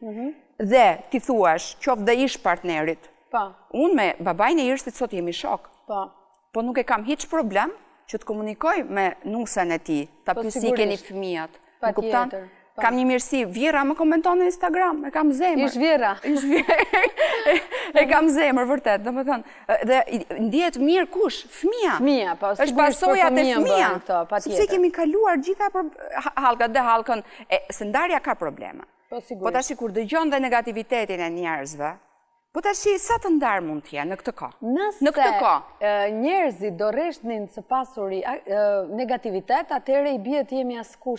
Mhm. Dhe t'i thuash, qoftë dhe ish-partnerit. Po. Unë me babain e Irsit sot jemi shok. Po. Po nuk e kam hiç problem që të komunikoj me nusen e tij, ta, po, pse keni fëmijët. Patjetër. Po. Kam një mirësi, vjehrra më komenton në Instagram, e kam zemër. Ish-vjehrra. Ish-vjehrra. E kam zemër, vërtet, domethënë. Dhe ndihet mirë kush? Fëmija. Fëmija, po. Është pasoja te fëmija. Sepse i kemi kaluar gjithë hallkat dhe hallkën e... Se ndarja ka probleme. Po, po tashi kur dëgjon dhe negativitetin e njerëzve, po tashi sa të ndarë mund të jenë në këtë kohë? Në këtë kohë? Nëse njerëzit do reshtnin së pasuri negativitet, atëherë i bie të jemi as